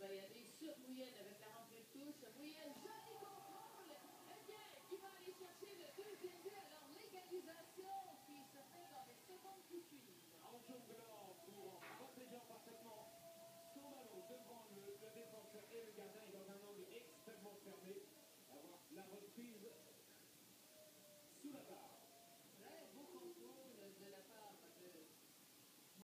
c'est la chambre